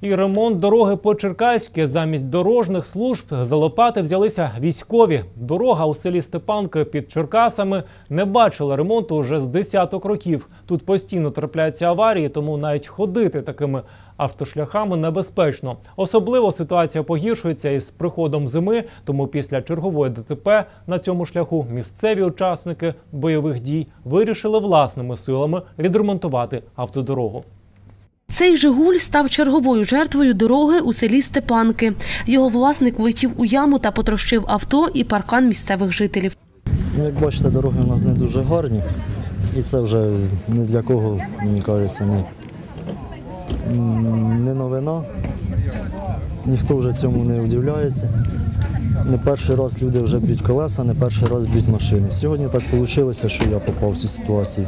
І ремонт дороги по Черкаськи замість дорожніх служб за лопати взялися військові. Дорога у селі Степанки під Черкасами не бачила ремонту вже з десяток років. Тут постійно трапляються аварії, тому навіть ходити такими автошляхами небезпечно. Особливо ситуація погіршується із приходом зими. Тому після чергової ДТП на цьому шляху місцеві учасники бойових дій вирішили власними силами відремонтувати автодорогу. Цей Жигуль став черговою жертвою дороги у селі Степанки. Його власник влетів у яму та потрощив авто і паркан місцевих жителів. Ну, Як бачите, дороги у нас не дуже гарні, і це вже ні для кого, мені кажеться, не, не новина. Ніхто вже цьому не удивляється. Не перший раз люди вже б'ють колеса, не перший раз б'ють машини. Сьогодні так вийшло, що я попав в цю ситуацію.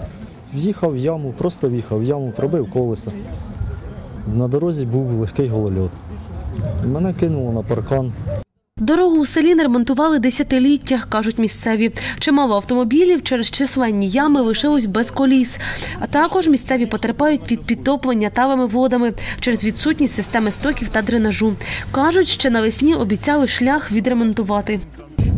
В'їхав в яму, просто в'їхав в яму, пробив колеса. На дорозі був легкий голольот. Мене кинуло на паркан. Дорогу у селі не ремонтували десятиліття, кажуть місцеві. Чимало автомобілів через численні ями лишилось без коліс. А також місцеві потерпають від підтоплення талими водами через відсутність системи стоків та дренажу. Кажуть, ще навесні обіцяли шлях відремонтувати.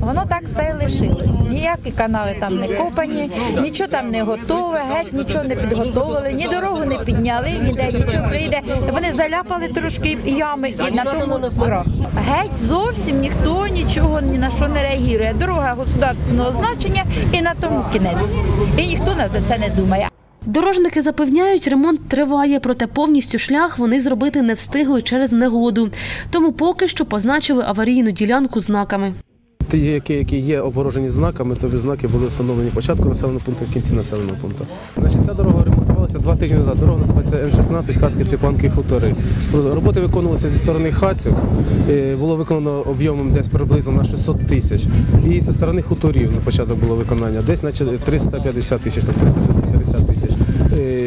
Воно так все і лишилось. Ніякі канави там не копані, нічого там не готове, геть нічого не підготовили, ні дорогу не підняли, ніде нічого прийде. Вони заляпали трошки ями і на тому крах. Геть зовсім ніхто нічого ні на що не реагує. Дорога государственного значення і на тому кінець. І ніхто на це не думає. Дорожники запевняють, ремонт триває, проте повністю шлях вони зробити не встигли через негоду. Тому поки що позначили аварійну ділянку знаками. Ті, які, які є обгорожені знаками, тобі знаки були встановлені початку населеного пункту, в кінці населеного пункту. Значить, ця дорога ремонтувалася два тижні назад. Дорога називається Н-16 Хаски Степанки Хутори. Роботи виконувалися зі сторони Хацьок. е, Було виконано об'ємом десь приблизно на 600 тисяч. І зі сторони хуторів на початок було виконання, десь на 350 тисяч, 300-350 тисяч.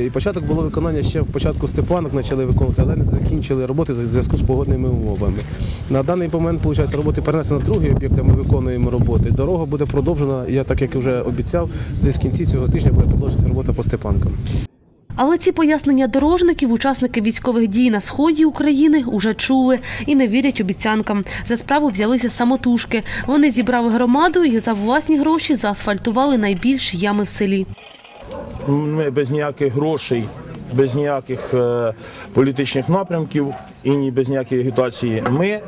І початок було виконання ще в початку Степанок почали виконувати, але не закінчили роботи в зв'язку з погодними умовами. На даний момент, виходить, роботи перенесено на другий об'єкт, де ми виконуємо роботи. Дорога буде продовжена, я так як вже обіцяв, десь в кінці цього тижня буде продовжитися робота по Степанкам. Але ці пояснення дорожників, учасники військових дій на сході України, уже чули і не вірять обіцянкам. За справу взялися самотужки. Вони зібрали громаду і за власні гроші заасфальтували найбільші ями в селі. Ми без ніяких грошей, без ніяких е, політичних напрямків і ні без ніякої агітації. Ми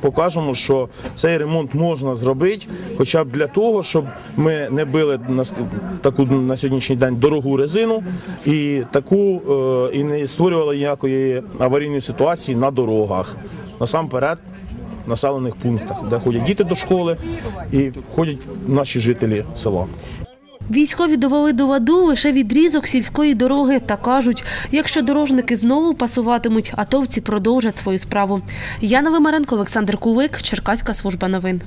покажемо, що цей ремонт можна зробити, хоча б для того, щоб ми не били на таку на сьогоднішній день дорогу резину і таку е, і не створювали ніякої аварійної ситуації на дорогах. Насамперед. Населених пунктах, де ходять діти до школи і ходять наші жителі села. Військові довели до ладу лише відрізок сільської дороги та кажуть, якщо дорожники знову пасуватимуть, атовці продовжать свою справу. Яна Вимаренко, Олександр Кулик, Черкаська служба новин.